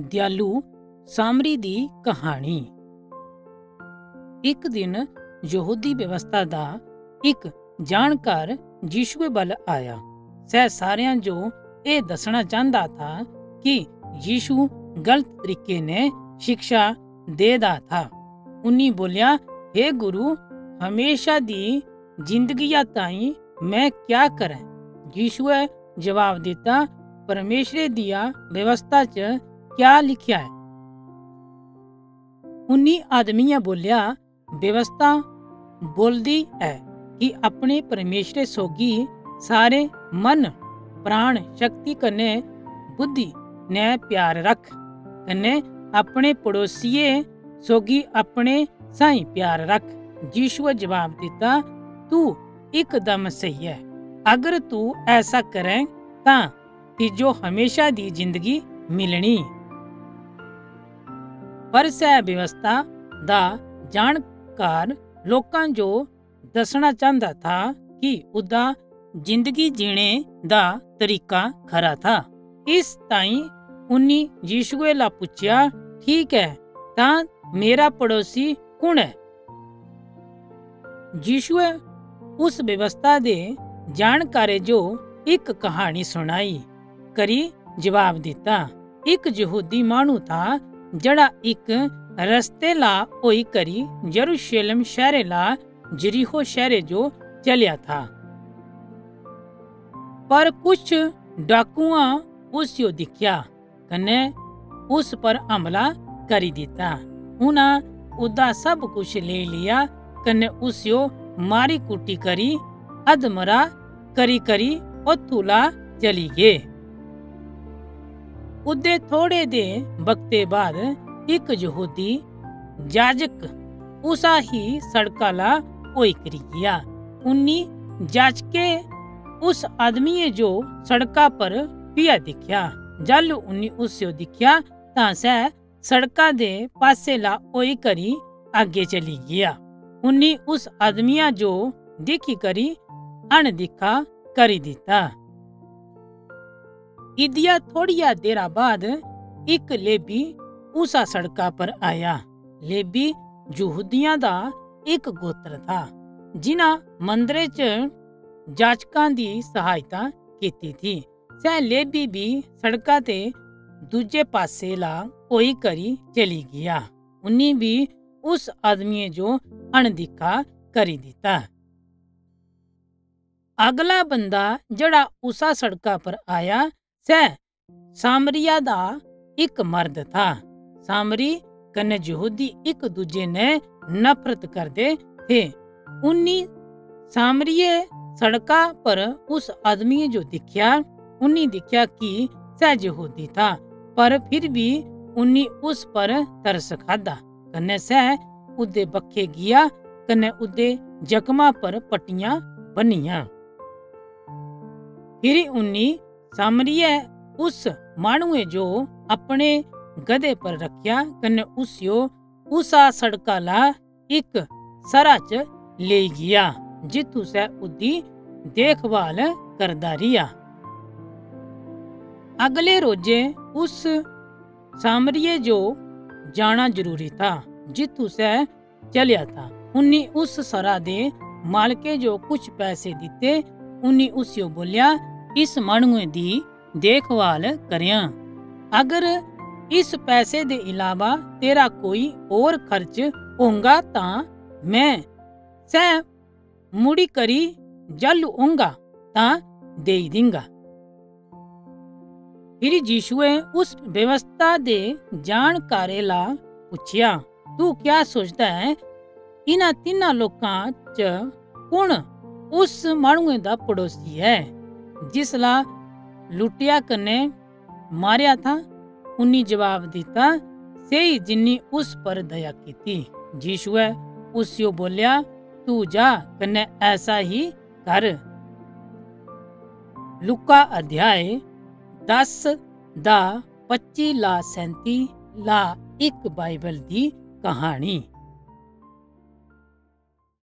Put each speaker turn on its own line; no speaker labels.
ਦਿਆਲੂ ਸਾਮਰੀ ਦੀ ਕਹਾਣੀ ਇੱਕ ਦਿਨ ਯਹੂਦੀ ਵਿਵਸਥਾ ਦਾ ਇੱਕ ਜਾਣਕਾਰ ਯੀਸ਼ੂ ਵੱਲ ਆਇਆ ਸਹਿ ਸਾਰਿਆਂ ਜੋ ਇਹ ਦੱਸਣਾ ਚਾਹੁੰਦਾ ਥਾ ਕਿ ਯੀਸ਼ੂ ਗਲਤ ਤਰੀਕੇ ਨੇ ਸਿੱਖਿਆ ਦੇਦਾ ਥਾ ਉਨੀ ਬੋਲਿਆ हे ਗੁਰੂ ਹਮੇਸ਼ਾ ਦੀ ਜ਼ਿੰਦਗੀਆ ਤਾਈ ਮੈਂ ਕਿਆ ਕਰਾਂ ਯੀਸ਼ੂਏ ਜਵਾਬ ਦਿੱਤਾ ਪਰਮੇਸ਼ਰ ਦੀਆਂ ਵਿਵਸਥਾ 'ਚ क्या लिखा है? उन्नी आदमिया बोलिया, व्यवस्था बोलदी है कि अपने परमेश्वर सोगी सारे मन, प्राण, शक्ति कने बुद्धि ने प्यार रख कने अपने पड़ोसिए सोगी अपने साई प्यार रख। यीशु जवाब दिता, तू एकदम सही है। अगर तू ऐसा करें, ता तिजो हमेशा दी ज़िंदगी मिलनी ਪਰ ਸਹਿ ਵਿਵਸਥਾ ਦਾ ਜਾਣਕਾਰ ਲੋਕਾਂ ਜੋ ਦੱਸਣਾ ਚਾਹੁੰਦਾ ਥਾ ਕਿ ਉਹਦਾ ਜ਼ਿੰਦਗੀ ਜੀਣੇ ਦਾ ਤਰੀਕਾ ਖਰਾ ਥਾ ਇਸ ਤਾਈ ਉਨੀ ਯੀਸ਼ੂਏ ਲਾ ਪੁੱਛਿਆ ਠੀਕ ਹੈ ਤਾਂ ਮੇਰਾ ਪੜੋਸੀ ਕੌਣ ਹੈ ਯੀਸ਼ੂਏ ਉਸ ਵਿਵਸਥਾ ਦੇ ਜਾਣਕਾਰੇ ਜੋ ਇੱਕ ਕਹਾਣੀ ਸੁਣਾਈ ਕਰੀ ਜਵਾਬ ਦਿੱਤਾ ਇੱਕ ਯਹੂਦੀ ਮਾਨੂ ਥਾ जड़ा एक रस्ते ला ओई करी जरूशलम शहरे ला जरीहो शहरे जो चलिया था। पर कुछ डाकुआ उस यो दिखया कने उस पर हमला करी दिता। उना उदा सब कुछ ले लिया कने उस यो मारी कुटी करी अदमरा करी करी और तुला चली गए उदे थोड़े दे वक्ते बाद एक यहूदी जाजक उसा ही सड़काला ओइकरी गया। उन्नी जाजके उस आदमी जो सड़का पर पिया दिखया। जल उन्नी उससे दिखया ता से सड़का दे पासे ला ओई करी आगे चली गया। उन्नी उस आदमिया जो देखी करी अन दिखा करी दिता इदिया थोड़िया देरा बाद एक लेबी उसा सड़का पर आया लेबी यहूदियां दा एक गोत्र था जिना मंदरे च ਜਾਚਕਾਂ ਦੀ ਸਹਾਇਤਾ ਕੀਤੀ ਥੀ ਸਹਿ ਲੇਬੀ ਵੀ ਸੜਕਾਂ ਤੇ ਦੂਜੇ ਪਾਸੇ ਲਾ ਹੋਈ ਕਰੀ ਚਲੀ ਗਿਆ ਉਨੀ ਵੀ ਉਸ ਆਦਮੀ ਜੋ ਅਣਦਿਖਾ ਕਰੀ ਦਿੱਤਾ ਅਗਲਾ ਬੰਦਾ ਜਿਹੜਾ ਉਸਾ ਸੜਕਾਂ ਪਰ ਆਇਆ ਸਹਿ ਸਾਮਰੀਆ ਦਾ ਇੱਕ ਮਰਦ ਥਾ ਸਾਮਰੀ ਕਨੇ ਯਹੂਦੀ ਇੱਕ ਦੂਜੇ ਨੇ ਨਫ਼ਰਤ ਕਰਦੇ थे उन्नी सामरिये सड़का पर उस आदमी जो दिखया उन्नी दिखया कि सह यहूदी था पर फिर भी उन्नी उस पर तरस खादा कन्ने सह उदे बखे गया कन्ने उदे जख्मा पर पट्टियां बनिया फिर उन्नी सामरिये उस मानुए जो अपने गधे पर रखया कन्ने उसियो उसा सड़का ला एक सरा च ले गया जितू से उदी देखभाल करदा रिया। अगले रोज़े उस सामरिये जो जाना ज़रूरी था जितू से चलिया था, उन्नी उस सरा दे मालके जो कुछ पैसे दिते उन्नी उसियो बोलिया इस मणुए दी देखभाल करिया। अगर इस पैसे दे अलावा तेरा कोई और खर्च होगा ता मैं सह मुड़ी करी जल होऊँगा ता दे दिंगा। फिर यीशुए उस व्यवस्था दे जानकारे ला पूछया तू क्या सोचता है इना तीना च कौन उस मानुए दा पड़ोसी है? जिसला लुटिया कने मारिया था, उन्नी जवाब दिता सही जिन्नी उस पर दया की यीशुए उसियो बोलिया, तू जा, कन्ने ऐसा ही कर। लुका अध्याय दस दा पच्ची ला सैंती ला एक बाइबल दी कहानी।